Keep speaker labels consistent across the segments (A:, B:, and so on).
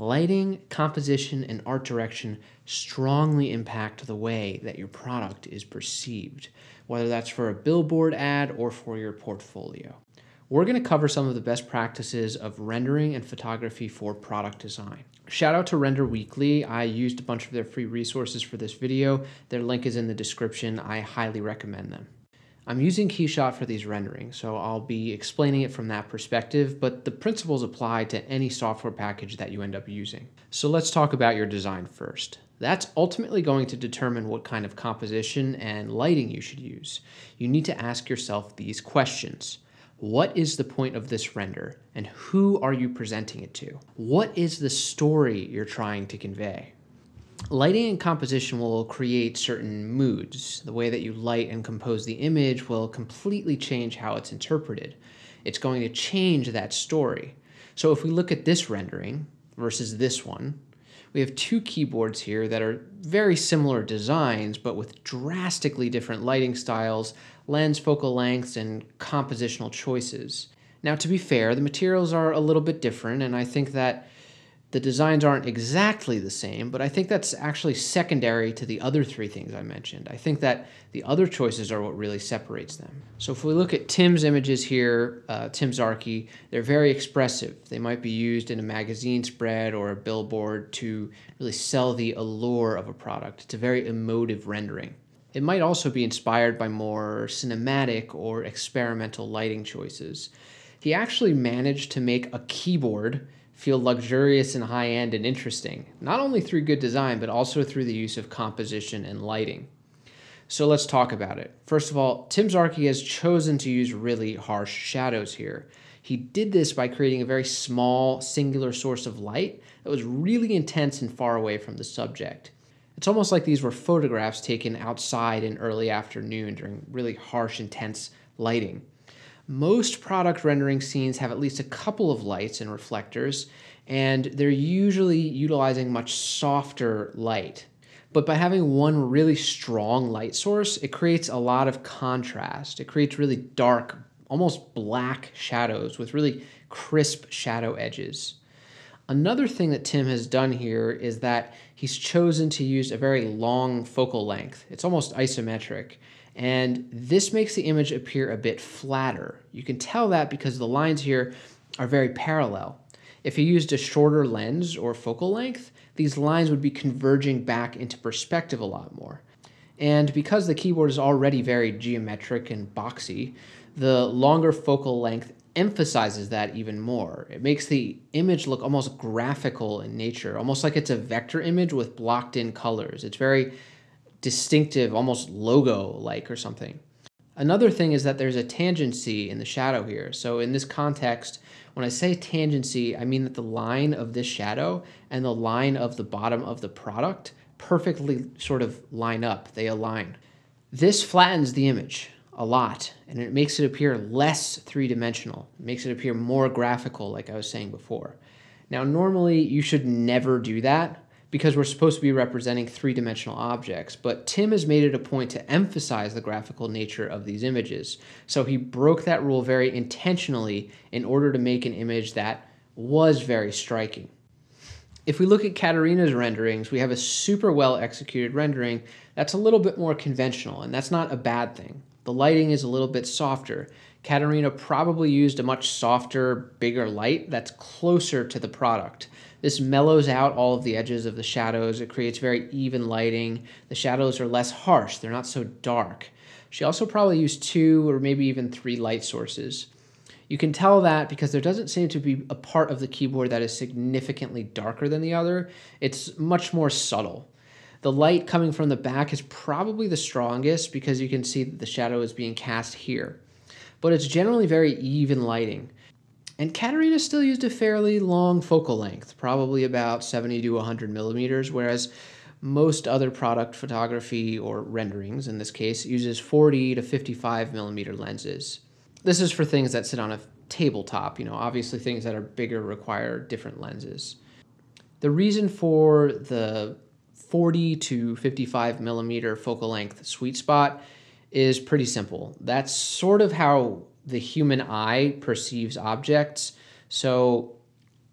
A: Lighting, composition, and art direction strongly impact the way that your product is perceived, whether that's for a billboard ad or for your portfolio. We're going to cover some of the best practices of rendering and photography for product design. Shout out to Render Weekly. I used a bunch of their free resources for this video. Their link is in the description. I highly recommend them. I'm using Keyshot for these renderings, so I'll be explaining it from that perspective, but the principles apply to any software package that you end up using. So let's talk about your design first. That's ultimately going to determine what kind of composition and lighting you should use. You need to ask yourself these questions. What is the point of this render and who are you presenting it to? What is the story you're trying to convey? Lighting and composition will create certain moods. The way that you light and compose the image will completely change how it's interpreted. It's going to change that story. So if we look at this rendering versus this one, we have two keyboards here that are very similar designs, but with drastically different lighting styles, lens focal lengths, and compositional choices. Now, to be fair, the materials are a little bit different, and I think that the designs aren't exactly the same, but I think that's actually secondary to the other three things I mentioned. I think that the other choices are what really separates them. So if we look at Tim's images here, uh, Tim Zarki, they're very expressive. They might be used in a magazine spread or a billboard to really sell the allure of a product. It's a very emotive rendering. It might also be inspired by more cinematic or experimental lighting choices. He actually managed to make a keyboard feel luxurious and high end and interesting, not only through good design, but also through the use of composition and lighting. So let's talk about it. First of all, Tim Zarki has chosen to use really harsh shadows here. He did this by creating a very small, singular source of light that was really intense and far away from the subject. It's almost like these were photographs taken outside in early afternoon during really harsh, intense lighting. Most product rendering scenes have at least a couple of lights and reflectors, and they're usually utilizing much softer light. But by having one really strong light source, it creates a lot of contrast. It creates really dark, almost black shadows with really crisp shadow edges. Another thing that Tim has done here is that he's chosen to use a very long focal length. It's almost isometric. And this makes the image appear a bit flatter. You can tell that because the lines here are very parallel. If you used a shorter lens or focal length, these lines would be converging back into perspective a lot more. And because the keyboard is already very geometric and boxy, the longer focal length emphasizes that even more. It makes the image look almost graphical in nature, almost like it's a vector image with blocked in colors. It's very distinctive, almost logo like or something. Another thing is that there's a tangency in the shadow here. So in this context, when I say tangency, I mean that the line of this shadow and the line of the bottom of the product perfectly sort of line up, they align. This flattens the image a lot and it makes it appear less three-dimensional. It makes it appear more graphical like I was saying before. Now normally you should never do that because we're supposed to be representing three-dimensional objects, but Tim has made it a point to emphasize the graphical nature of these images. So he broke that rule very intentionally in order to make an image that was very striking. If we look at Katharina's renderings, we have a super well executed rendering that's a little bit more conventional, and that's not a bad thing. The lighting is a little bit softer. Katharina probably used a much softer, bigger light that's closer to the product. This mellows out all of the edges of the shadows. It creates very even lighting. The shadows are less harsh. They're not so dark. She also probably used two or maybe even three light sources. You can tell that because there doesn't seem to be a part of the keyboard that is significantly darker than the other. It's much more subtle. The light coming from the back is probably the strongest because you can see that the shadow is being cast here. But it's generally very even lighting. And Katharina still used a fairly long focal length, probably about 70 to 100 millimeters, whereas most other product photography or renderings in this case uses 40 to 55 millimeter lenses. This is for things that sit on a tabletop, you know, obviously things that are bigger require different lenses. The reason for the 40 to 55 millimeter focal length sweet spot is pretty simple. That's sort of how the human eye perceives objects. So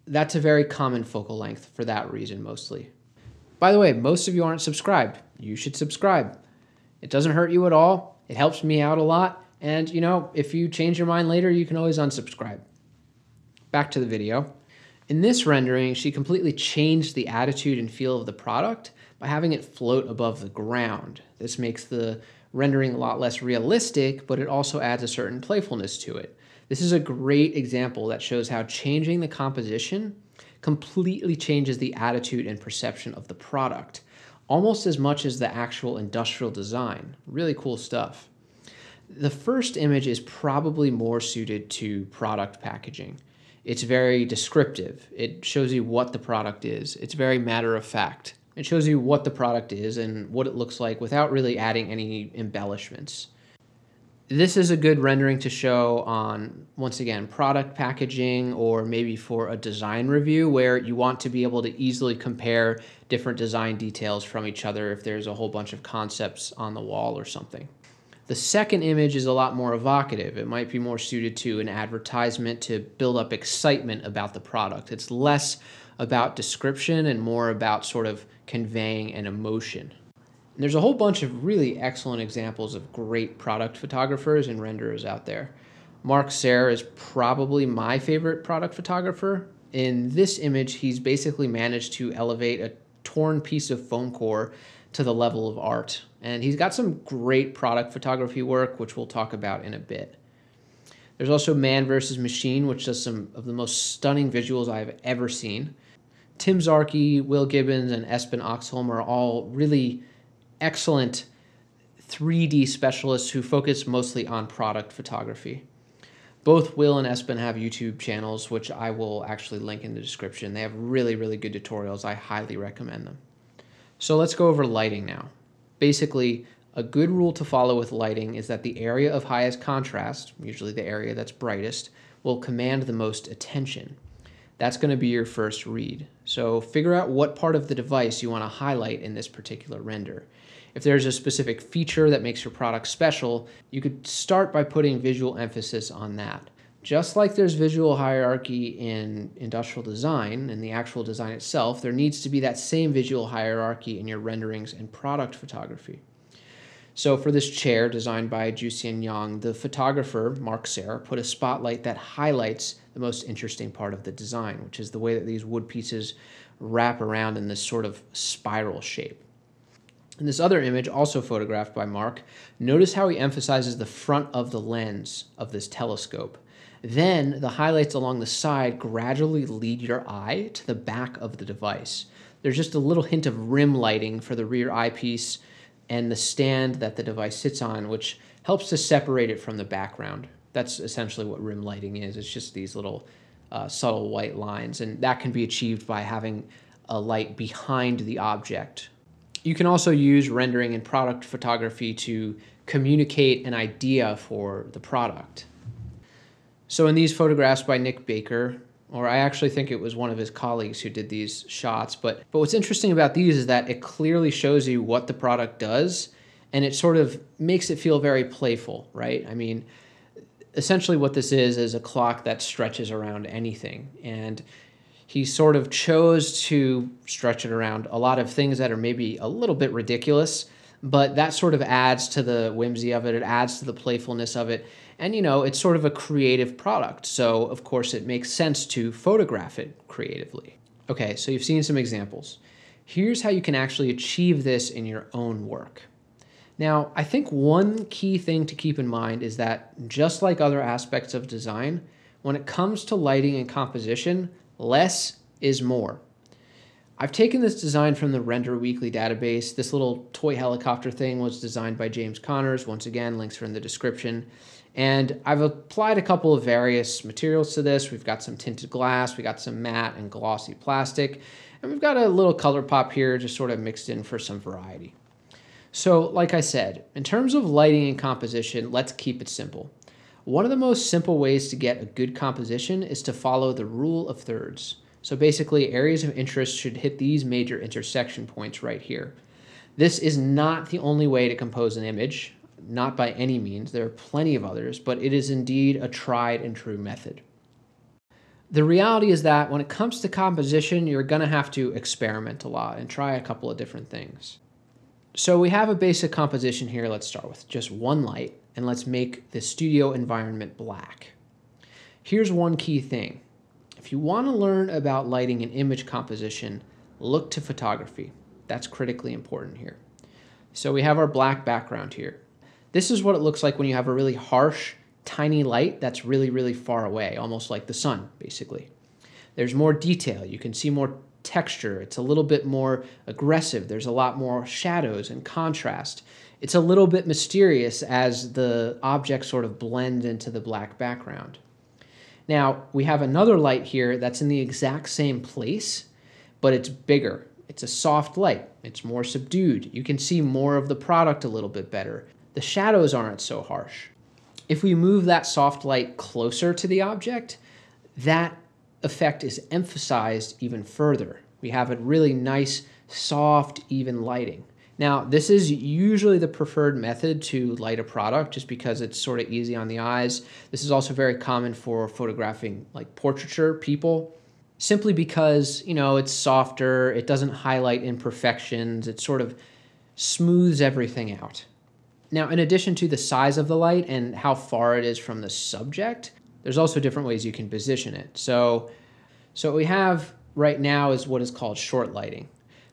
A: that's a very common focal length for that reason mostly. By the way, most of you aren't subscribed. You should subscribe. It doesn't hurt you at all. It helps me out a lot. And you know, if you change your mind later, you can always unsubscribe. Back to the video. In this rendering, she completely changed the attitude and feel of the product by having it float above the ground. This makes the rendering a lot less realistic, but it also adds a certain playfulness to it. This is a great example that shows how changing the composition completely changes the attitude and perception of the product, almost as much as the actual industrial design. Really cool stuff. The first image is probably more suited to product packaging. It's very descriptive. It shows you what the product is. It's very matter of fact. It shows you what the product is and what it looks like without really adding any embellishments. This is a good rendering to show on, once again, product packaging or maybe for a design review where you want to be able to easily compare different design details from each other if there's a whole bunch of concepts on the wall or something. The second image is a lot more evocative. It might be more suited to an advertisement to build up excitement about the product. It's less about description and more about sort of conveying an emotion. And there's a whole bunch of really excellent examples of great product photographers and renderers out there. Mark Serr is probably my favorite product photographer. In this image, he's basically managed to elevate a torn piece of foam core to the level of art. And he's got some great product photography work, which we'll talk about in a bit. There's also Man vs. Machine, which does some of the most stunning visuals I've ever seen. Tim Zarki, Will Gibbons, and Esben Oxholm are all really excellent 3D specialists who focus mostly on product photography. Both Will and Esben have YouTube channels, which I will actually link in the description. They have really, really good tutorials. I highly recommend them. So let's go over lighting now. Basically, a good rule to follow with lighting is that the area of highest contrast, usually the area that's brightest, will command the most attention. That's going to be your first read. So figure out what part of the device you want to highlight in this particular render. If there's a specific feature that makes your product special, you could start by putting visual emphasis on that. Just like there's visual hierarchy in industrial design and the actual design itself, there needs to be that same visual hierarchy in your renderings and product photography. So for this chair designed by Jusian Yang, the photographer, Mark Serr, put a spotlight that highlights the most interesting part of the design, which is the way that these wood pieces wrap around in this sort of spiral shape. In this other image, also photographed by Mark, notice how he emphasizes the front of the lens of this telescope. Then the highlights along the side gradually lead your eye to the back of the device. There's just a little hint of rim lighting for the rear eyepiece and the stand that the device sits on, which helps to separate it from the background. That's essentially what rim lighting is. It's just these little uh, subtle white lines, and that can be achieved by having a light behind the object. You can also use rendering and product photography to communicate an idea for the product. So in these photographs by Nick Baker, or I actually think it was one of his colleagues who did these shots, but but what's interesting about these is that it clearly shows you what the product does and it sort of makes it feel very playful, right? I mean, essentially what this is is a clock that stretches around anything and he sort of chose to stretch it around a lot of things that are maybe a little bit ridiculous, but that sort of adds to the whimsy of it, it adds to the playfulness of it and, you know, it's sort of a creative product. So, of course, it makes sense to photograph it creatively. Okay, so you've seen some examples. Here's how you can actually achieve this in your own work. Now, I think one key thing to keep in mind is that just like other aspects of design, when it comes to lighting and composition, less is more. I've taken this design from the Render Weekly database. This little toy helicopter thing was designed by James Connors. Once again, links are in the description. And I've applied a couple of various materials to this. We've got some tinted glass, we got some matte and glossy plastic, and we've got a little color pop here just sort of mixed in for some variety. So like I said, in terms of lighting and composition, let's keep it simple. One of the most simple ways to get a good composition is to follow the rule of thirds. So basically areas of interest should hit these major intersection points right here. This is not the only way to compose an image not by any means. There are plenty of others, but it is indeed a tried and true method. The reality is that when it comes to composition, you're going to have to experiment a lot and try a couple of different things. So we have a basic composition here. Let's start with just one light and let's make the studio environment black. Here's one key thing. If you want to learn about lighting and image composition, look to photography. That's critically important here. So we have our black background here. This is what it looks like when you have a really harsh, tiny light that's really, really far away, almost like the sun, basically. There's more detail. You can see more texture. It's a little bit more aggressive. There's a lot more shadows and contrast. It's a little bit mysterious as the objects sort of blend into the black background. Now, we have another light here that's in the exact same place, but it's bigger. It's a soft light. It's more subdued. You can see more of the product a little bit better. The shadows aren't so harsh. If we move that soft light closer to the object, that effect is emphasized even further. We have a really nice, soft, even lighting. Now, this is usually the preferred method to light a product just because it's sort of easy on the eyes. This is also very common for photographing like portraiture people simply because, you know, it's softer, it doesn't highlight imperfections, it sort of smooths everything out. Now, in addition to the size of the light and how far it is from the subject, there's also different ways you can position it. So, so what we have right now is what is called short lighting.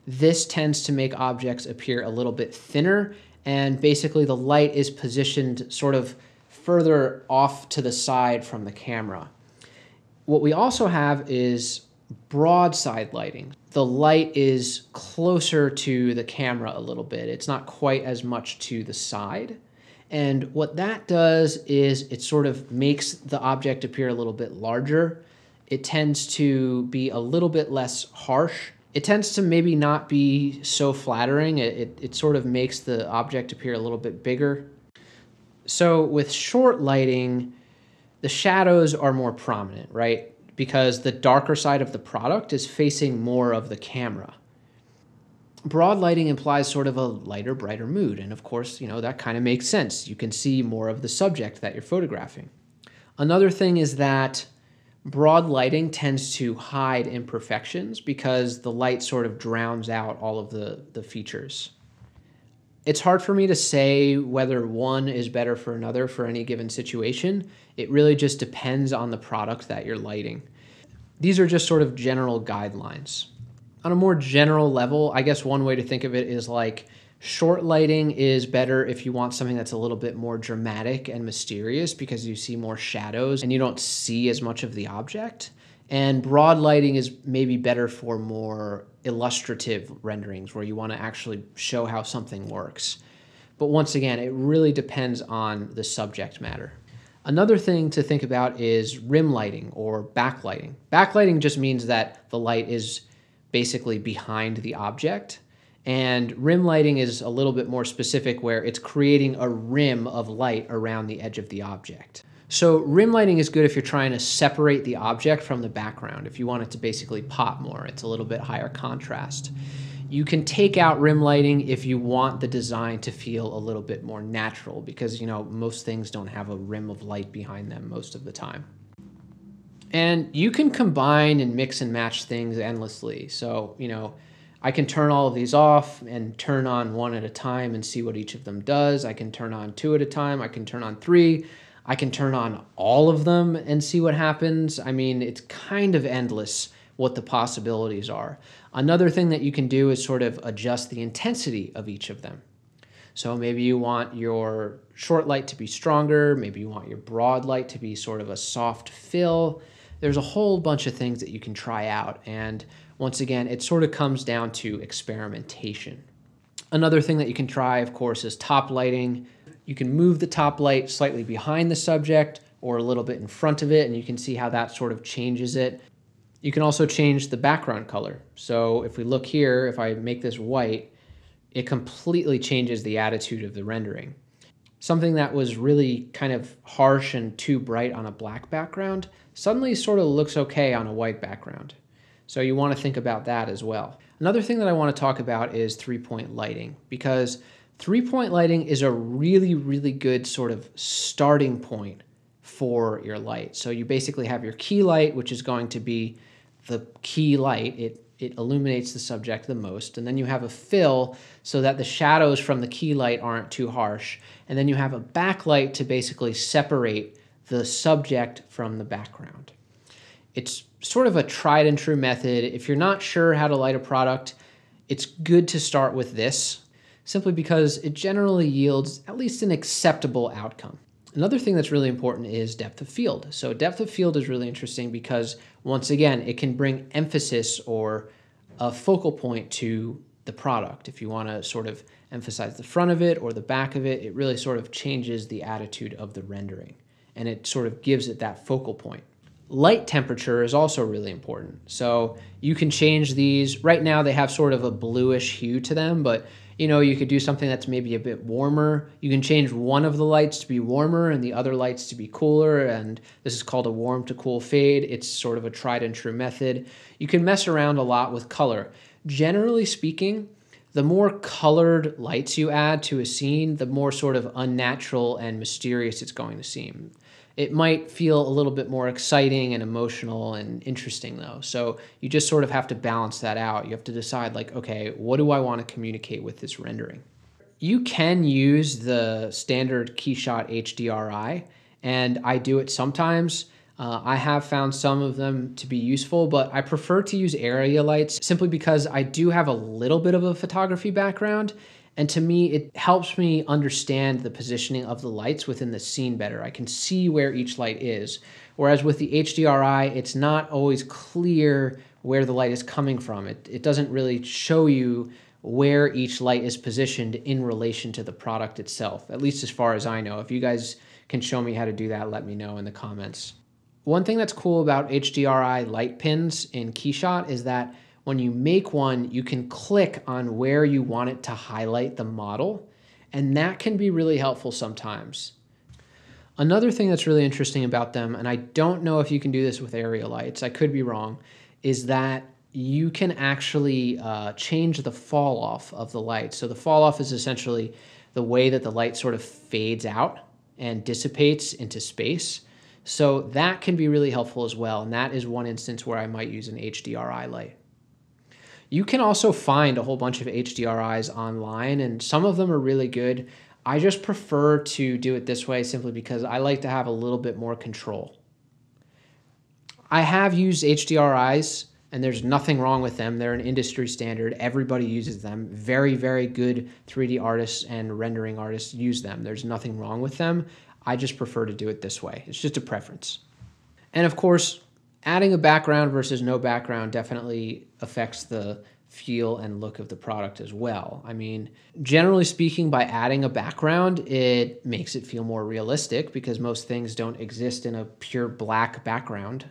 A: This tends to make objects appear a little bit thinner and basically the light is positioned sort of further off to the side from the camera. What we also have is broadside lighting. The light is closer to the camera a little bit. It's not quite as much to the side. And what that does is it sort of makes the object appear a little bit larger. It tends to be a little bit less harsh. It tends to maybe not be so flattering. It, it, it sort of makes the object appear a little bit bigger. So with short lighting, the shadows are more prominent, right? Because the darker side of the product is facing more of the camera broad lighting implies sort of a lighter, brighter mood. And of course, you know, that kind of makes sense. You can see more of the subject that you're photographing. Another thing is that broad lighting tends to hide imperfections because the light sort of drowns out all of the, the features. It's hard for me to say whether one is better for another for any given situation. It really just depends on the product that you're lighting. These are just sort of general guidelines on a more general level, I guess one way to think of it is like short lighting is better if you want something that's a little bit more dramatic and mysterious because you see more shadows and you don't see as much of the object. And broad lighting is maybe better for more illustrative renderings where you want to actually show how something works. But once again, it really depends on the subject matter. Another thing to think about is rim lighting or backlighting. Backlighting just means that the light is basically behind the object. And rim lighting is a little bit more specific where it's creating a rim of light around the edge of the object. So rim lighting is good if you're trying to separate the object from the background. If you want it to basically pop more, it's a little bit higher contrast. You can take out rim lighting if you want the design to feel a little bit more natural because you know most things don't have a rim of light behind them most of the time. And you can combine and mix and match things endlessly. So, you know, I can turn all of these off and turn on one at a time and see what each of them does. I can turn on two at a time. I can turn on three. I can turn on all of them and see what happens. I mean, it's kind of endless what the possibilities are. Another thing that you can do is sort of adjust the intensity of each of them. So maybe you want your short light to be stronger, maybe you want your broad light to be sort of a soft fill there's a whole bunch of things that you can try out. And once again, it sort of comes down to experimentation. Another thing that you can try, of course, is top lighting. You can move the top light slightly behind the subject or a little bit in front of it, and you can see how that sort of changes it. You can also change the background color. So if we look here, if I make this white, it completely changes the attitude of the rendering. Something that was really kind of harsh and too bright on a black background suddenly sort of looks okay on a white background. So you want to think about that as well. Another thing that I want to talk about is three-point lighting because three-point lighting is a really, really good sort of starting point for your light. So you basically have your key light, which is going to be the key light. It it illuminates the subject the most. And then you have a fill so that the shadows from the key light aren't too harsh. And then you have a backlight to basically separate the subject from the background. It's sort of a tried and true method. If you're not sure how to light a product, it's good to start with this simply because it generally yields at least an acceptable outcome. Another thing that's really important is depth of field. So depth of field is really interesting because once again, it can bring emphasis or a focal point to the product. If you want to sort of emphasize the front of it or the back of it, it really sort of changes the attitude of the rendering and it sort of gives it that focal point. Light temperature is also really important. So you can change these. Right now they have sort of a bluish hue to them, but you know, you could do something that's maybe a bit warmer. You can change one of the lights to be warmer and the other lights to be cooler. And this is called a warm to cool fade. It's sort of a tried and true method. You can mess around a lot with color. Generally speaking, the more colored lights you add to a scene, the more sort of unnatural and mysterious it's going to seem. It might feel a little bit more exciting and emotional and interesting though. So you just sort of have to balance that out. You have to decide like, okay, what do I want to communicate with this rendering? You can use the standard Keyshot HDRI and I do it sometimes. Uh, I have found some of them to be useful, but I prefer to use area lights simply because I do have a little bit of a photography background and to me, it helps me understand the positioning of the lights within the scene better. I can see where each light is. Whereas with the HDRI, it's not always clear where the light is coming from. It, it doesn't really show you where each light is positioned in relation to the product itself, at least as far as I know. If you guys can show me how to do that, let me know in the comments. One thing that's cool about HDRI light pins in Keyshot is that when you make one, you can click on where you want it to highlight the model, and that can be really helpful sometimes. Another thing that's really interesting about them, and I don't know if you can do this with area lights, I could be wrong, is that you can actually uh, change the fall off of the light. So the fall off is essentially the way that the light sort of fades out and dissipates into space. So that can be really helpful as well. And that is one instance where I might use an HDRI light. You can also find a whole bunch of HDRIs online, and some of them are really good. I just prefer to do it this way simply because I like to have a little bit more control. I have used HDRIs, and there's nothing wrong with them. They're an industry standard. Everybody uses them. Very, very good 3D artists and rendering artists use them. There's nothing wrong with them. I just prefer to do it this way. It's just a preference. And of course, adding a background versus no background definitely affects the feel and look of the product as well. I mean, generally speaking, by adding a background, it makes it feel more realistic because most things don't exist in a pure black background.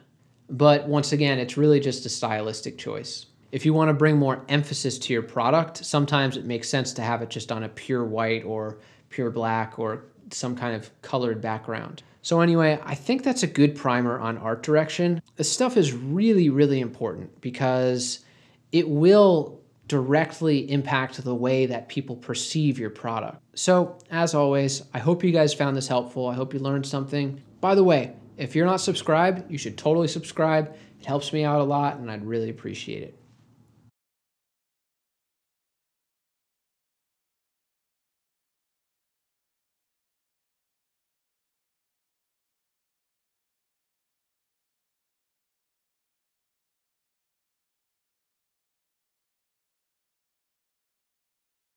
A: But once again, it's really just a stylistic choice. If you want to bring more emphasis to your product, sometimes it makes sense to have it just on a pure white or pure black or some kind of colored background. So anyway, I think that's a good primer on art direction. This stuff is really, really important because it will directly impact the way that people perceive your product. So as always, I hope you guys found this helpful. I hope you learned something. By the way, if you're not subscribed, you should totally subscribe. It helps me out a lot and I'd really appreciate it.